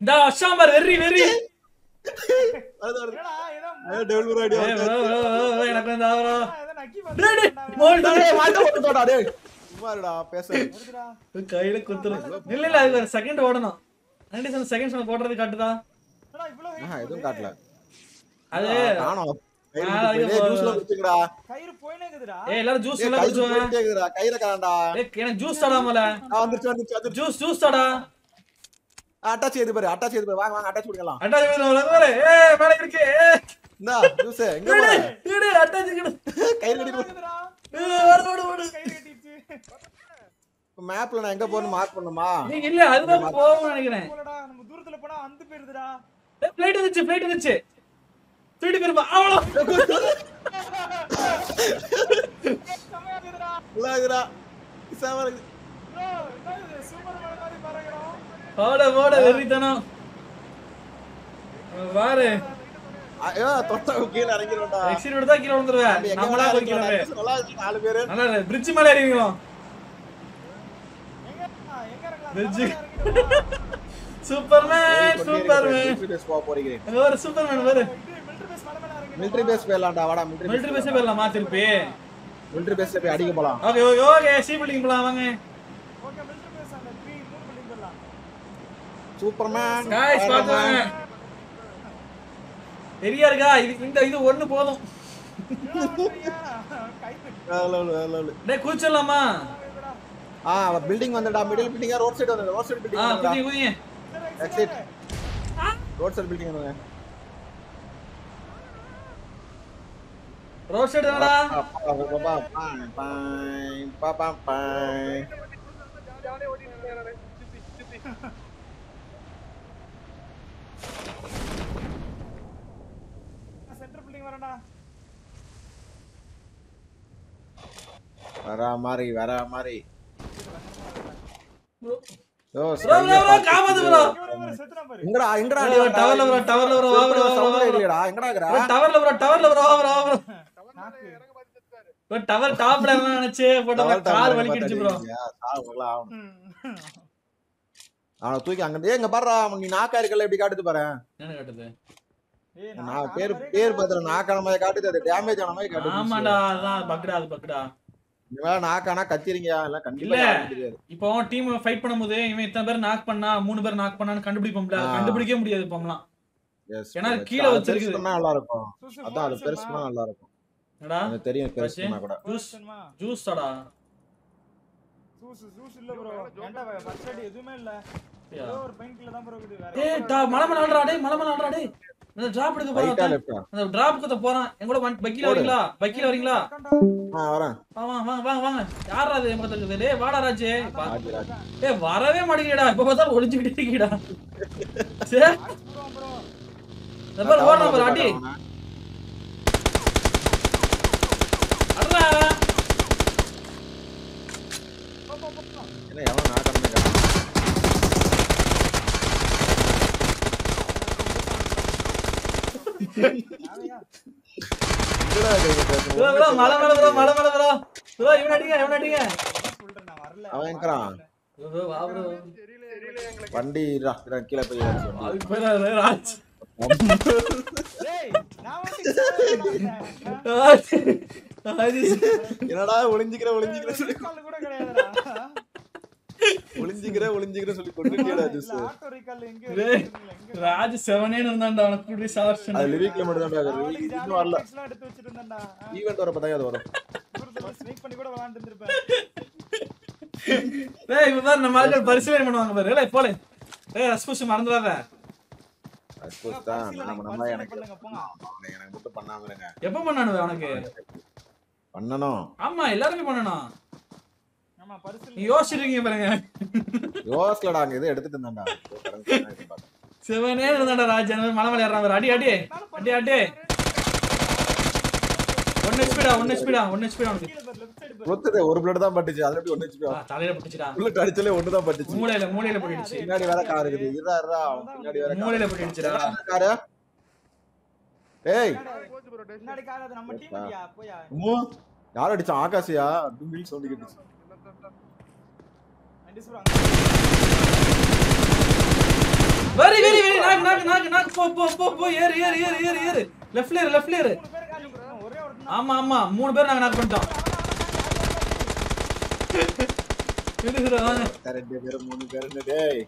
இந்த அஷாம்பர் வெறி வெறி. கையில குத்துரு. இல்ல இல்ல அது ஒரு செகண்ட் ஓடணும். செகண்ட் போடுறது காட்டுதா? எதுவும்? காட்டல. அது juice juice. Juice juice attach செய்து பாரு, attach செய்து பாரு. வாங்க, வாங்க, attach கொடுக்கலாம். அட்டாச் பண்ணு ஏய் மேல இருக்கு இந்தா, juice, எங்க போற? டேய் அட்டாச் கிடு கயிறு கட்டிட்டு போ. ஏய் ஓடு ஓடு ஓடு. இப்ப mapல நான் எங்க போறேன்னு mark பண்ணணுமா? நீங்க இல்ல அதுதான் போகும் நினைக்கிறேன் போலடா, நம்ம தூரத்துல போனா அந்து போயிருதுடா. ஏய் ஃளைட் வந்துச்சு ஃளைட் வந்துச்சு தூக்கிட்டு போயிருப்பா அவ்வளோ செமையா இருக்குதுடா. நல்லா இருக்குடா. செம இருக்கு. சூப்பர்மேன் மாதிரி பறக்கிறோம். ஓட ஓட வெறித்தனம். பாரு ஐயோ, தொட்டா கீழே இறங்கிருவேன்டா. எக்ஸிட் தான் கீழே வந்துருவேன் எங்க நம்மளா. நல்லா நாலு பேரு. நல்லா பிரிட்ஜ் மேல. தலைமையில இறங்கிடுவோமா? சூப்பர்மேன் சூப்பர்மேன் போறீங்க. ஒரு சூப்பர்மேன் பாரு இது military base மலை மேல இறங்கிடுவோமா? military base போயிடலாம்டா, வாடா, military base மிலிட்டரி பேஸே போயிடலாம். திருப்பி? Military base ல போய் அடிக்க போலாம். Okay okay okay C building போலாம் வாங்க. சூப்பர்மேன் காய்ஸ் பாத்துவாங்க பெரியா இருக்கா இது இந்த இது ஒண்ணு போதும் என்னடா பண்றீங்க? கை வெட்டி டேய் கூச்சலாமா இருக்குடா. ஆ பில்டிங் வந்துடா மிடில் பில்டிங்கா ரோட் சைடு வந்து ரோட் சைடு ஆ பில்டிங் வந்துடா குதிங்க குதிங்க சரி, right Exit. side. Road side building வந்துங்க ரோட் சைடு தானடா சென்டர் வர மாதிரி வர மாதிரி ஓ, ப்ரோ ப்ரோ. ப்ரோ. எங்கடா எங்கடா ப்ரோ, டவர்ல ப்ரோ டவர்ல ப்ரோ வா ப்ரோ சவுண்ட் இல்லடா எங்கடா இருக்கற? ப்ரோ டவர்ல ப்ரோ டவர்ல ப்ரோ வா ப்ரோ. ப்ரோ டவர் டாப்ல இருந்தா நினைச்சு போட்ட கால் வலிக்கிடுச்சு ப்ரோ. அவனை தூக்கி அங்க ஏய், இங்க பாருடா நீ நாக்கா இருக்கல இப்படி காட்டுது பாரு? என்ன காட்டுது? நான் பேர் பேர் பத்திர நாக்கான மாதிரி காட்டுது அது டேமேஜ் ஆன மாதிரி காட்டுது ஆமாடா அதான் பக்டா அது பக்டா வேலை நாக்கானா கத்திரிங்க எல்லாம் கண்டிப்பா. இப்போ டீம் ஃபைட் பண்ணும்போது இவன் இத்தனை பேர் நாக் பண்ணா மூணு பேர் நாக் பண்ணான்னு கண்டுபிடிப்போம்ல. கண்டுபிடிக்க முடியாது ஏன்னா yes. கீழே பண்ணா நல்லா இருக்கும் அதான் அது நல்லா இருக்கும் என்னடா? தெரியும் கூட. ஜூஸ். ஜூஸ் இல்ல ப்ரோ ஏன்டா ஃபர்ஸ்ட் எய்ட் எதுவுமே இல்ல. அப்படியா? ஏதோ ஒரு பெயின் கில்ல தான் ப்ரோ இருக்குது. வேற டேய் டா மலை மலை ஆடுறா டேய் மலை மலை ஆடுறா டேய். இந்த டிராப் எடுக்க லெஃப்டா அந்த டிராப் குத்த போறான். என் கூட பக்கில வரீங்களா? பக்கில வரீங்களா? ஆ வரேன். வா வாங்க வாங்க வாங்க வாங்க யாரா அது பக்கத்துல இருக்குது? டேய் வாடா ராஜே. டேய் வரவே மாட்டேங்கடா இப்ப பார்த்தா ஒளிஞ்சுக்கிட்டே இருக்கீடா. சே. ப்ரோ ப்ரோ இந்த பாரு ஓடுறா பாரு அடி அடடா என்ன எவன் நாக்கானே காணோம். எங்கடா இருக்கு பேசுறது? ப்ரோ ப்ரோ மலை மலை ப்ரோ மலை மலை ப்ரோ. ப்ரோ இவன் அடிங்க இவன் அடிங்க. அவன் எங்கறான்? வண்டி கீழே போய் ராஜ். என்னடா ஒளிஞ்சிக்கிற ஒளிஞ்சிக்கிற கூட கிடையாதுடா. ஒளிஞ்சிக்கிற ஒளிஞ்சிக்கிற சொல்லி கொண்டுட்டியடா ஜூஸ் இல்ல ஆட்டோ ரீகால் எங்க டேய், இருக்குதுல்ல, எங்க ராஜ் செவனே இருந்தான்டா அவனுக்கு கூடி சாவர்ஷன் அது லிவிக்ல மட்டும் தான் நாளைக்கு ரிலீஸ் ஜாலியா இன்னும் வரல. எல்லாம் எடுத்து வச்சிட்டு இருந்தேன்டா ஈவென்ட் வரப்ப தான் அது வரும். தூரத்துல ஸ்னீக் பண்ணி கூட விளையாண்டு இருந்திருப்பேன். டேய் இப்ப பாரு நம்ம ஆட்கள் பரிசீலனை பண்ணுவாங்க பாரு. ஏலே போலே. டேய் ரஸ்புஷ் மறந்துடாத. அஸ்கோஸ் தான் நம்ம நம்ம பரிசீலனை எனக்கு பண்ணுங்க, போங்க. அவனை எனக்கு மட்டும் பண்ணாம இருங்க. எப்ப பண்ணானு அவனுக்கு? பண்ணணும். ஆமா எல்லாருமே நீ யோசிச்சிருக்கீங்க பாருங்க. யோசிக்கலடா அங்க எது எடுத்துட்டு இது பார்த்தேன். செவனே மலை பாரு. அடி அடி. அடி அடி. ஒன்னு ஸ்பீடா ஒன்னு ஸ்பீடா ஒன்னு ஸ்பீடா ஒரு பிளட் தான் பட்டுச்சு. அதுல எப்படி வச்சு ஆ, தலையில பட்டுச்சுடா. புல்லட் அடிச்சாலே ஒண்ணு தான் பட்டுச்சு. மூளையில மூளையில பட்டுச்சு. பின்னாடி வேற கார் இருக்குது. இதா இருடா அவன் பின்னாடி வேற மூளையில பட்டுச்சுடா. காரு ஏய். முன்னாடி கார் அது நம்ம டீம் இல்லையா போயா? அம்மு, யார் அடிச்சான்? சவுண்ட் கேட்டுச்சு. சொல்றாங்க வெரி வெரி போ போ போ போ ஏறு ஏறு ஏறு ஏறு ஏறு. லெஃப்ட்ல ஏறு லெஃப்ட்ல ஏறு. பேர் ஆமா ஆமா. மூணு பேர் நாங்க நாக் பண்ணிட்டோம். ரெண்டு பேரும் மூணு பேருன்னு டேய்.